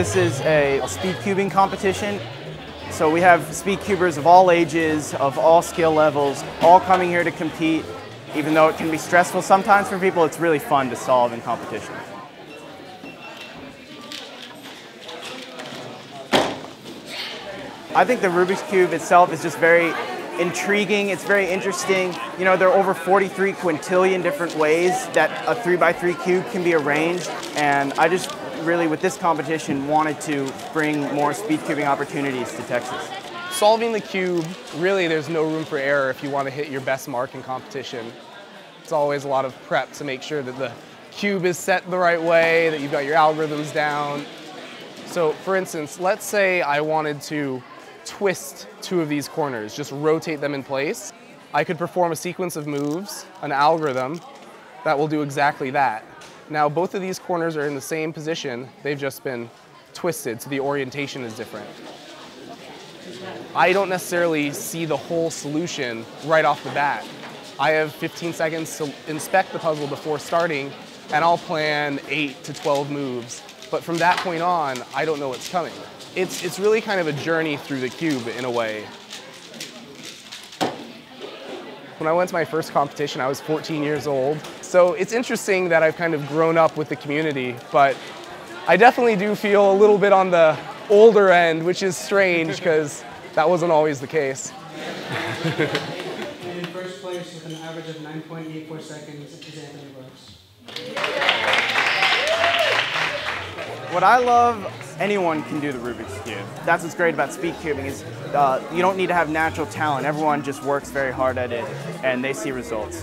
This is a speed cubing competition. So we have speed cubers of all ages, of all skill levels, all coming here to compete. Even though it can be stressful sometimes for people, it's really fun to solve in competition. I think the Rubik's Cube itself is just very intriguing. It's very interesting. You know, there are over 43 quintillion different ways that a 3x3 cube can be arranged. And I just really, with this competition, wanted to bring more speed cubing opportunities to Texas. Solving the cube, really there's no room for error if you want to hit your best mark in competition. It's always a lot of prep to make sure that the cube is set the right way, that you've got your algorithms down. So for instance, let's say I wanted to twist two of these corners, just rotate them in place. I could perform a sequence of moves, an algorithm, that will do exactly that. Now both of these corners are in the same position, they've just been twisted, so the orientation is different. I don't necessarily see the whole solution right off the bat. I have 15 seconds to inspect the puzzle before starting, and I'll plan 8 to 12 moves. But from that point on, I don't know what's coming. It's, it's really kind of a journey through the cube in a way. When I went to my first competition, I was 14 years old. So it's interesting that I've kind of grown up with the community, but I definitely do feel a little bit on the older end, which is strange because that wasn't always the case. in first place with an average of 9.84 seconds is Anthony Brooks. What I love, anyone can do the Rubik's Cube. That's what's great about speed cubing is uh, you don't need to have natural talent. Everyone just works very hard at it and they see results.